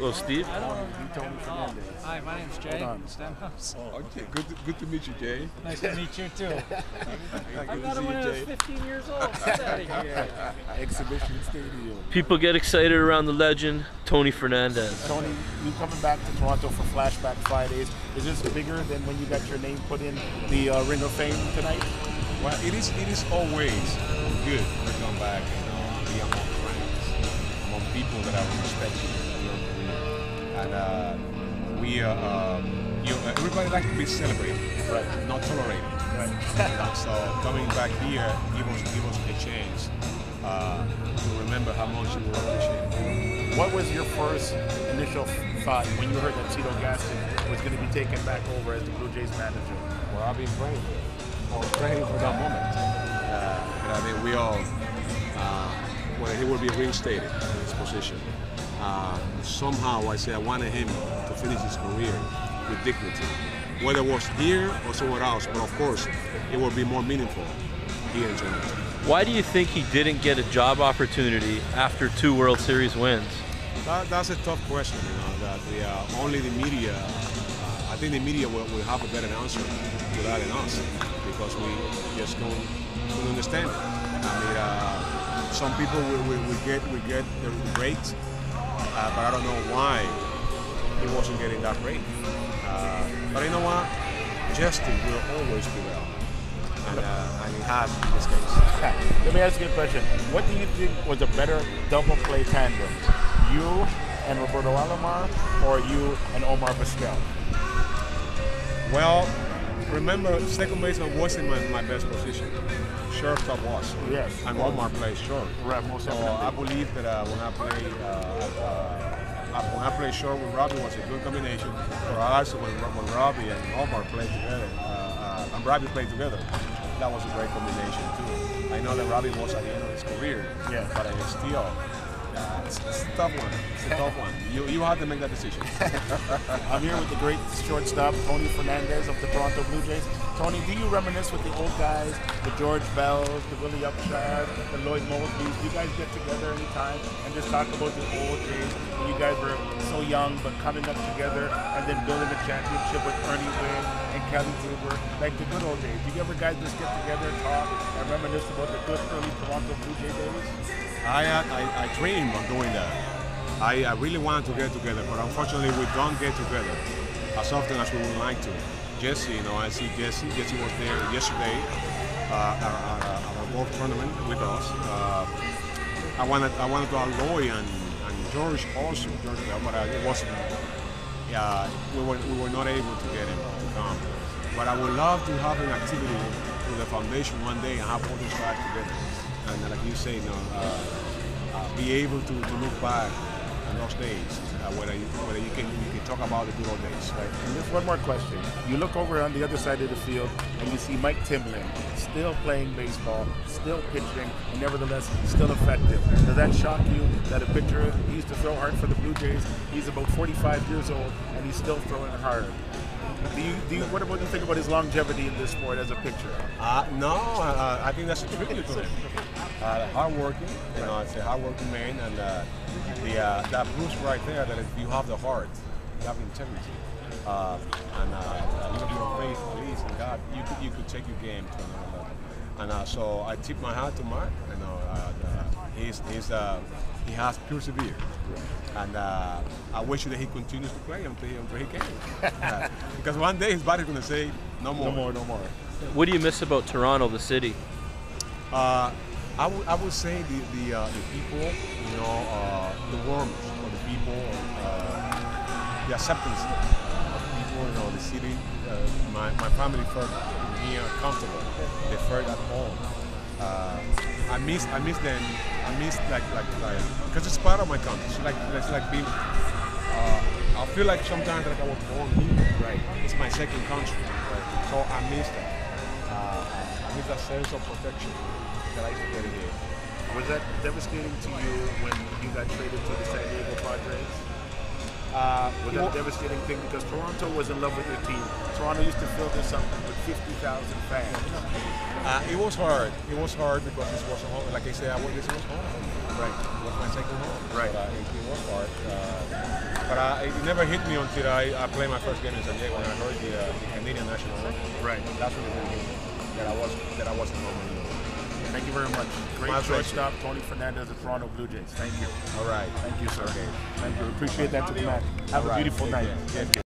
Oh, Steve. Tony Hi, my name's Jay. Hold on. Stenhouse. Okay, good to, good to meet you, Jay. Nice to meet you too. I Good got to him when you, I was 15 years old. Get out of here. Exhibition Stadium. People get excited around the legend, Tony Fernandez. Tony, you coming back to Toronto for Flashback Fridays. Is this bigger than when you got your name put in the uh, Ring of Fame tonight? Well, it is it is always good to come back and uh, be among friends, among people that are respected in your career. And uh, we, uh, uh, you, uh, everybody like to be celebrated, Right. not tolerated. Right. So coming back here give us give us a chance uh, to remember how much you were appreciated. what was your first initial thought when you heard that Cito Gaston was going to be taken back over as the Blue Jays manager? Well, I've been praying. I was praying for that moment. Uh, and I think we all, uh, when he will be reinstated in his position, uh, somehow I say I wanted him to finish his career with dignity. Whether it was here or somewhere else, but of course, it will be more meaningful here in Toronto. Why do you think he didn't get a job opportunity after two World Series wins? That, that's a tough question, you know, that the, uh, only the media, uh, I think the media will, will have a better answer to that than us because we just don't, don't understand it. I mean, uh, some people will, will, will get will get the rate, uh, but I don't know why he wasn't getting that rate. Uh, but you know what? Justice will always prevail, and, uh, and he has in this case. Let me ask you a question. What do you think was a better double play tandem? You and Roberto Alomar or you and Omar Vizquel? Well, remember, second baseman wasn't my, my best position. Sure, Shortstop was. Yes. And Omar plays short. Right, most So I believe that uh, when I play uh, when I played short with Robbie was a good combination. Or also when, when Robbie and Omar played together, uh, uh, and Robbie played together, that was a great combination too. I know that Robbie was at the end of his career, Yeah. but still, it's, it's a tough one. It's a tough one. You you have to make that decision. I'm here with the great shortstop, Tony Fernandez of the Toronto Blue Jays. Tony, do you reminisce with the old guys, the George Bells, the Willie Upshaw, the Lloyd Mosebys? Do you guys get together anytime and just talk about the old days when you guys were so young but coming up together and then building a championship with Ernie Whitt and Kelly Gruber, like the good old days? Do you ever guys just get together and talk and reminisce about the good early Toronto Blue Jay days? I, uh, I, I dream of doing that. I, I really wanted to get together, but unfortunately we don't get together as often as we would like to. Jesse, you know, I see Jesse. Jesse was there yesterday uh, at, at, at our golf tournament with us. Uh, I wanted I wanted to alloy and, and George also, George, but uh, it wasn't. Yeah, we were, we were not able to get him to come. But I would love to have an activity with the foundation one day and have all those guys together. And like you say, you know, uh, uh, be able to, to look back on those days, uh, whether you, whether you can you can talk about the good old days. Right. And just one more question. You look over on the other side of the field and you see Mike Timlin still playing baseball, still pitching, and nevertheless still effective. Does that shock you that a pitcher he used to throw hard for the Blue Jays? He's about 45 years old and he's still throwing hard. Do you, do you, what about you think about his longevity in this sport as a pitcher? Uh, no, I think that's a tribute to him. Uh, hardworking, you know, it's a hardworking man, and uh, the uh, that proves right there that if you have the heart, you have integrity, uh, and uh, you have your faith, at least in God, you could you could take your game to another level. And uh, so I tip my hat to Mark. You know, uh, the, he's he's uh, he has persevered, and uh, I wish that he continues to play until he, until he can, Uh, because one day his body's gonna say no more. No more, no more. What do you miss about Toronto, the city? Uh, I would I would say the the, uh, the people, you know, uh, the warmth of the people, uh, the acceptance of people, you know, the city. Uh, my, my family felt here comfortable. They felt at home. Uh, I miss I miss them. I miss like like like because it's part of my country. It's like it's like being. Uh, I feel like sometimes like I was born here. Right. It's my second country. Right. So I miss that. Uh, a sense of protection that I used to get here. Was that devastating to you when you got traded to the San Diego Padres? Uh, Was that a devastating thing because Toronto was in love with your team? Toronto used to fill this up with 50,000 fans. Uh, it was hard. It was hard because this was a home. Like I said, I was, this was home. Right. It was my second home. Right. But, uh, it, it was hard. Uh, But I, it never hit me until I, I played my first game in San Diego when I heard the, uh, the Canadian national anthem. Right. That's when it hit me that I wasn't that I wasn't normal. Thank you very much. Great My shortstop, Tony Fernandez of the Toronto Blue Jays. Thank you. All right. Thank you, sir. Okay. Thank you. Appreciate that to the man. Have All a right. beautiful Take night. care. Thank you.